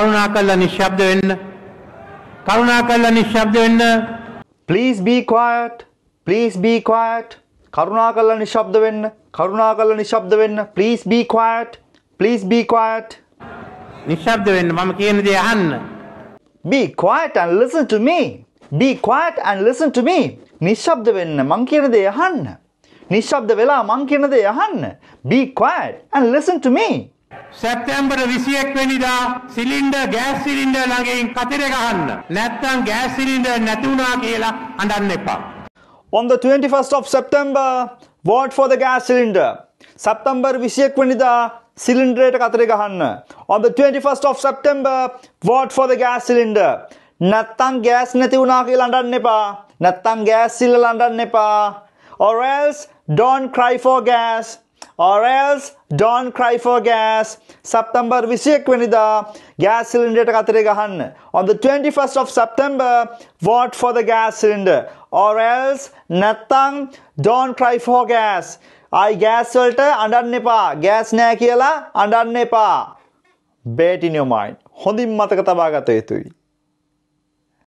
කරුණා කල්ලා නිශ්ශබ්ද වෙන්න. කරුණා කල්ලා නිශ්ශබ්ද වෙන්න. Please be quiet. Please be quiet. කරුණා කරලා නිශ්ශබ්ද වෙන්න. කරුණා කරලා නිශ්ශබ්ද වෙන්න. Please be quiet. Please be quiet. නිශ්ශබ්ද වෙන්න මම කියන දේ අහන්න. Be quiet and listen to me. Be quiet and listen to me. නිශ්ශබ්ද වෙන්න මං කියන දේ අහන්න. නිශ්ශබ්ද වෙලා මං කියන දේ අහන්න. Be quiet and listen to me. සැප්තැම්බර් 21 වෙනිදා සිලින්ඩර් ගෑස් සිලින්ඩර් ළඟින් කතරේ ගහන්න. නැත්තම් ගෑස් සිලින්ඩර් නැති වුණා කියලා අඬන්න එපා. On the 21st of September, vote for the gas cylinder. September 21 වෙනිදා සිලින්ඩරයට කතරේ ගහන්න. On the 21st of September, vote for the gas cylinder. නැත්තං ගෑස් නැති වුණා කියලා අඬන්න එපා. නැත්තං ගෑස් සිල්ලලා අඬන්න එපා. Or else don't cry for gas. Or else don't cry for gas. September 21 වෙනිදා gas cylinder කතරේ ගහන්න. On the 21st of September, vote for the gas cylinder. Or else නැත්තං don't cry for gas. ආයි gas වලට අඬන්න එපා. gas නෑ කියලා අඬන්න එපා. Bet in your mind. හොඳින් මතක තබා ගත යුතුයි.